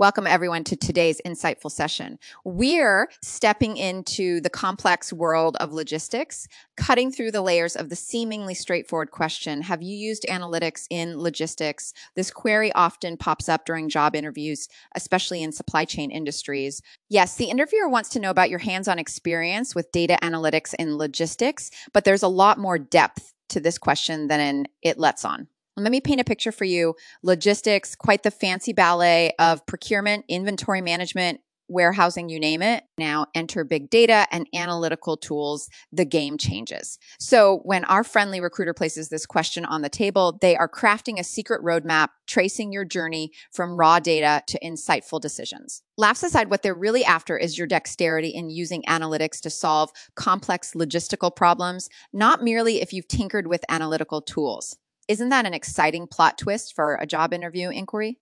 Welcome, everyone, to today's insightful session. We're stepping into the complex world of logistics, cutting through the layers of the seemingly straightforward question Have you used analytics in logistics? This query often pops up during job interviews, especially in supply chain industries. Yes, the interviewer wants to know about your hands on experience with data analytics in logistics, but there's a lot more depth to this question than it lets on. Um, let me paint a picture for you. Logistics, quite the fancy ballet of procurement, inventory management, warehousing, you name it. Now enter big data and analytical tools, the game changes. So when our friendly recruiter places this question on the table, they are crafting a secret roadmap, tracing your journey from raw data to insightful decisions. Laughs aside, what they're really after is your dexterity in using analytics to solve complex logistical problems, not merely if you've tinkered with analytical tools. Isn't that an exciting plot twist for a job interview inquiry?